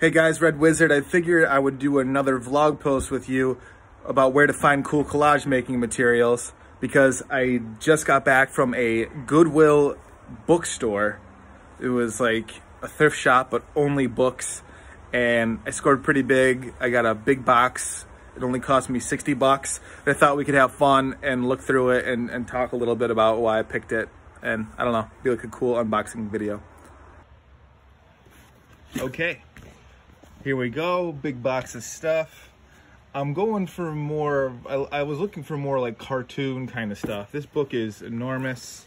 Hey guys, Red Wizard, I figured I would do another vlog post with you about where to find cool collage making materials because I just got back from a Goodwill bookstore. It was like a thrift shop, but only books. And I scored pretty big. I got a big box. It only cost me 60 bucks. I thought we could have fun and look through it and, and talk a little bit about why I picked it. And I don't know, be like a cool unboxing video. Okay, here we go. Big box of stuff. I'm going for more, I, I was looking for more like cartoon kind of stuff. This book is enormous.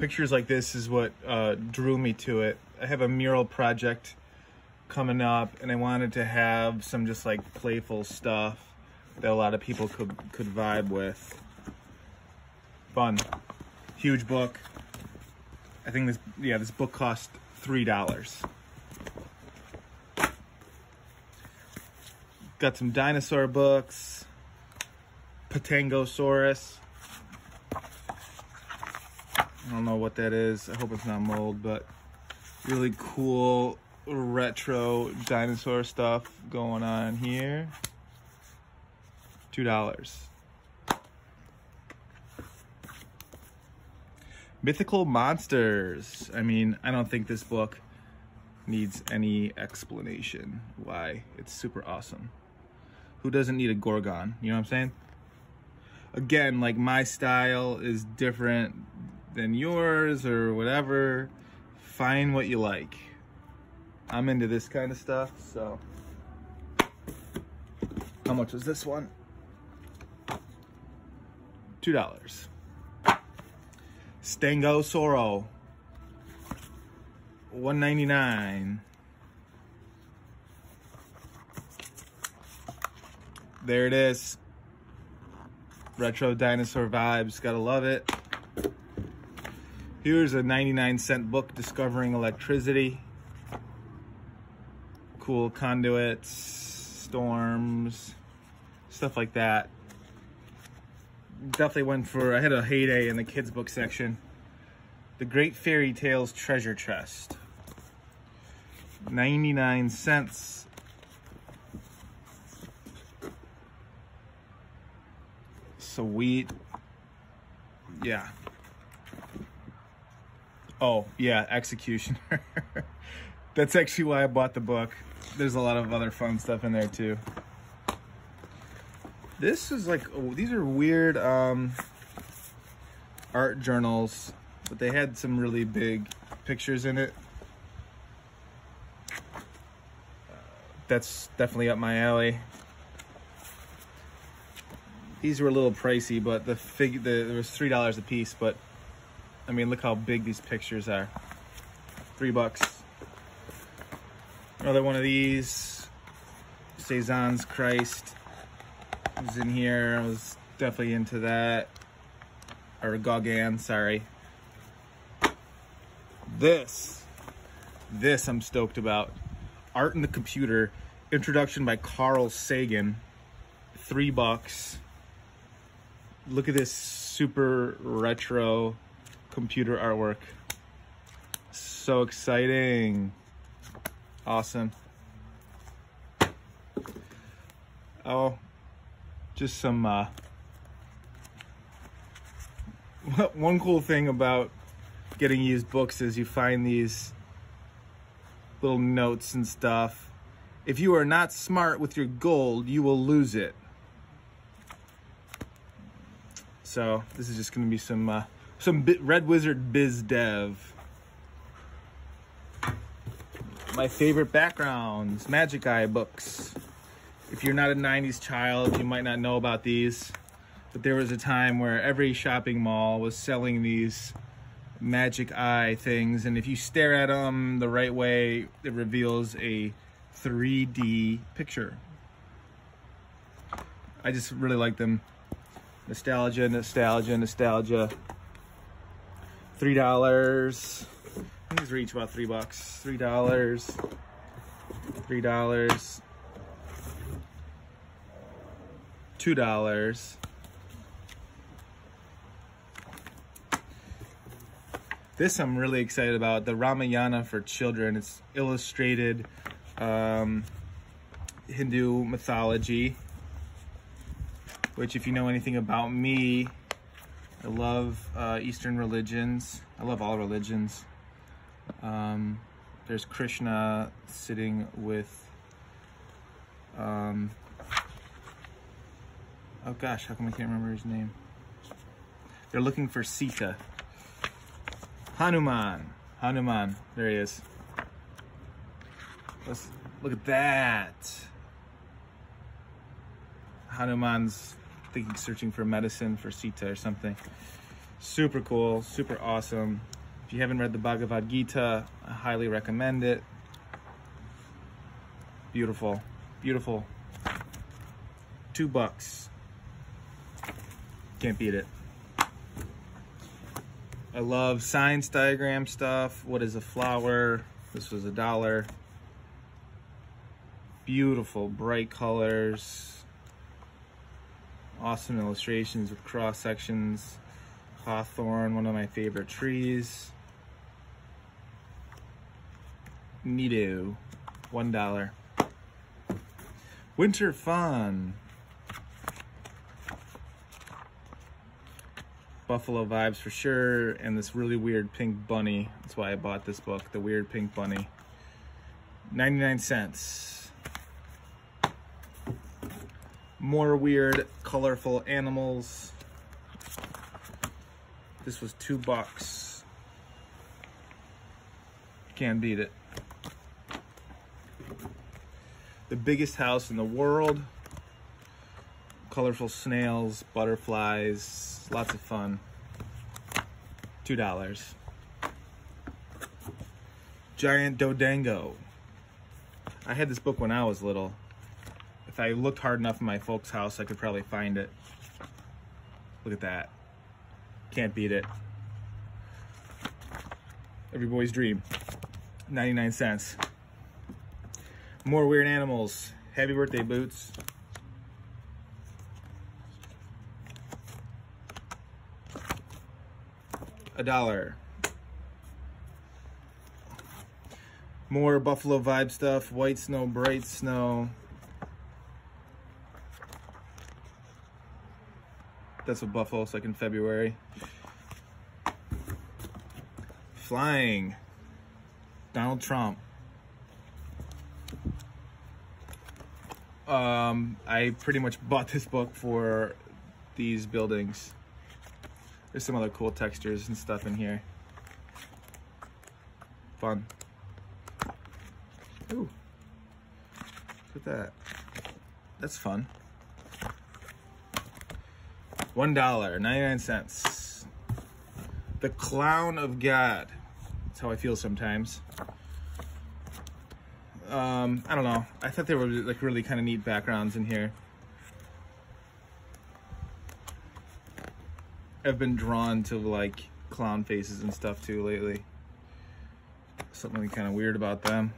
Pictures like this is what uh, drew me to it. I have a mural project coming up and I wanted to have some just like playful stuff that a lot of people could, could vibe with. Fun. Huge book. I think this, yeah, this book cost $3. Got some dinosaur books. Patangosaurus. I don't know what that is. I hope it's not mold, but really cool retro dinosaur stuff going on here. Two dollars. Mythical Monsters. I mean, I don't think this book needs any explanation why it's super awesome. Who doesn't need a Gorgon? You know what I'm saying? Again, like my style is different than yours or whatever. Find what you like. I'm into this kind of stuff, so. How much was this one? Two dollars. Stango Soro, 199 There it is. Retro dinosaur vibes, gotta love it. Here's a 99 cent book, Discovering Electricity. Cool conduits, storms, stuff like that definitely went for, I had a heyday in the kids book section. The Great Fairy Tales Treasure Chest. 99 cents. Sweet. Yeah. Oh, yeah, Executioner. That's actually why I bought the book. There's a lot of other fun stuff in there too. This is like, oh, these are weird um, art journals, but they had some really big pictures in it. That's definitely up my alley. These were a little pricey, but the fig the, there was three dollars a piece. But I mean, look how big these pictures are. Three bucks. Another one of these. Cezanne's Christ was in here. I was definitely into that. Or Gauguin, sorry. This, this I'm stoked about. Art in the Computer, introduction by Carl Sagan. Three bucks. Look at this super retro computer artwork. So exciting. Awesome. Oh, just some uh, one cool thing about getting used books is you find these little notes and stuff if you are not smart with your gold you will lose it so this is just going to be some uh, some red wizard biz dev my favorite backgrounds magic eye books if you're not a 90s child, you might not know about these, but there was a time where every shopping mall was selling these magic eye things, and if you stare at them the right way, it reveals a 3D picture. I just really like them. Nostalgia, nostalgia, nostalgia. Three dollars. These are each about three bucks. Three dollars. Three dollars. $2. This I'm really excited about, the Ramayana for children. It's illustrated um, Hindu mythology, which if you know anything about me, I love uh, Eastern religions. I love all religions. Um, there's Krishna sitting with, um, oh gosh, how come I can't remember his name? They're looking for Sita. Hanuman. Hanuman. There he is. Let's look at that. Hanuman's thinking searching for medicine for Sita or something. Super cool, super awesome. If you haven't read the Bhagavad Gita, I highly recommend it. Beautiful, beautiful. Two bucks. Can't beat it. I love science diagram stuff. What is a flower? This was a dollar. Beautiful, bright colors. Awesome illustrations with cross sections. Hawthorn, one of my favorite trees. Neato, one dollar. Winter Fun. Buffalo vibes for sure, and this really weird pink bunny. That's why I bought this book, The Weird Pink Bunny. 99 cents. More weird, colorful animals. This was two bucks. Can't beat it. The biggest house in the world. Colorful snails, butterflies, lots of fun. Two dollars. Giant Dodongo. I had this book when I was little. If I looked hard enough in my folks' house, I could probably find it. Look at that. Can't beat it. Every boy's dream. 99 cents. More weird animals. Happy birthday, Boots. A dollar. More Buffalo vibe stuff. White snow, bright snow. That's what Buffalo like in February. Flying. Donald Trump. Um, I pretty much bought this book for these buildings. There's some other cool textures and stuff in here. Fun. Ooh. Look at that. That's fun. One dollar, 99 cents. The Clown of God. That's how I feel sometimes. Um, I don't know. I thought there were like really kind of neat backgrounds in here. I've been drawn to like clown faces and stuff too lately. Something kind of weird about them.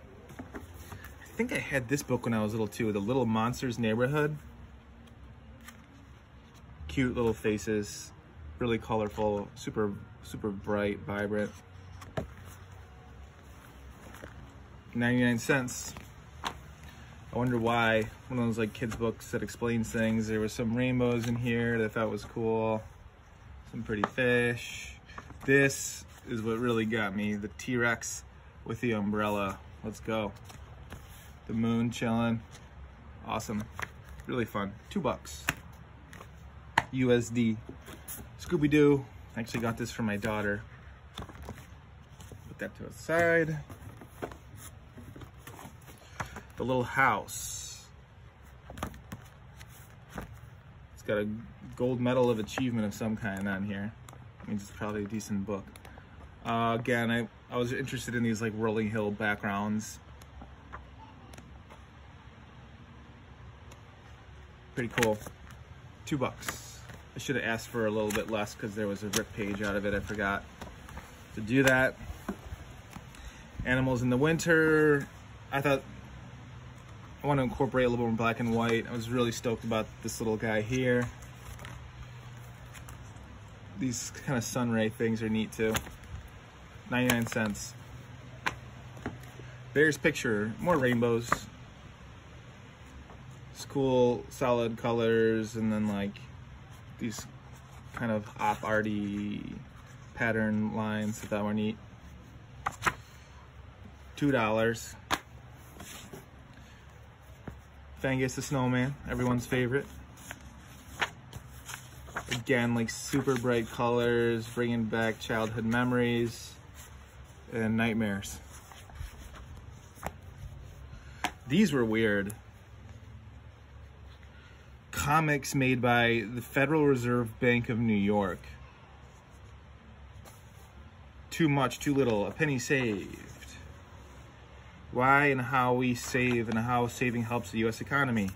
I think I had this book when I was little too, The Little Monsters Neighborhood cute little faces, really colorful, super, super bright, vibrant. 99 cents. I wonder why. One of those like kids books that explains things. There was some rainbows in here that I thought was cool. Some pretty fish. This is what really got me. The T-Rex with the umbrella. Let's go. The moon chilling. Awesome. Really fun. Two bucks. USD. Scooby-Doo. I actually got this for my daughter. Put that to the side. The little house. It's got a gold medal of achievement of some kind on here. Means it's probably a decent book. Uh, again, I, I was interested in these like rolling hill backgrounds. Pretty cool. Two bucks. I should have asked for a little bit less because there was a rip page out of it. I forgot to do that. Animals in the winter. I thought I want to incorporate a little more black and white. I was really stoked about this little guy here. These kind of sunray things are neat too. 99 cents. Bear's picture, more rainbows. It's cool, solid colors, and then like these kind of op arty pattern lines that were neat. Two dollars. Fangus the Snowman, everyone's favorite. Again, like super bright colors, bringing back childhood memories and nightmares. These were weird. Comics made by the Federal Reserve Bank of New York. Too much, too little, a penny saved. Why and how we save and how saving helps the U.S. economy.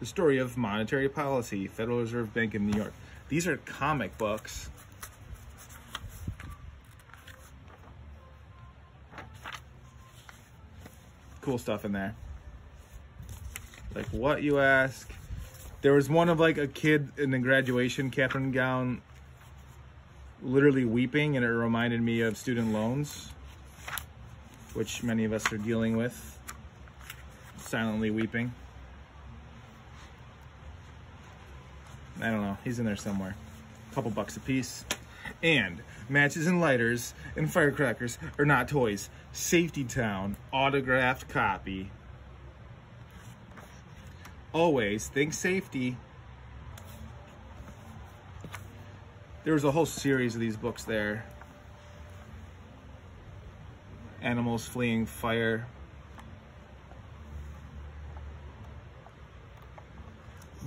The story of monetary policy, Federal Reserve Bank of New York. These are comic books. Cool stuff in there. Like what you ask? There was one of like a kid in the graduation cap and gown literally weeping and it reminded me of student loans, which many of us are dealing with, silently weeping. I don't know, he's in there somewhere. A couple bucks a piece. And matches and lighters and firecrackers are not toys. Safety Town autographed copy always think safety. There was a whole series of these books there. Animals fleeing fire.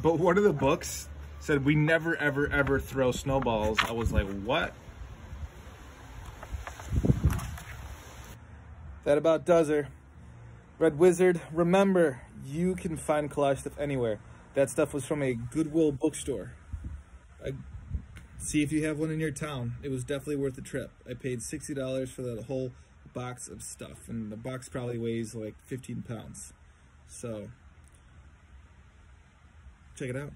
But one of the books said we never ever ever throw snowballs. I was like, what? That about does her. Red Wizard, remember, you can find collage stuff anywhere. That stuff was from a Goodwill bookstore. I, see if you have one in your town. It was definitely worth the trip. I paid $60 for that whole box of stuff, and the box probably weighs like 15 pounds. So, check it out.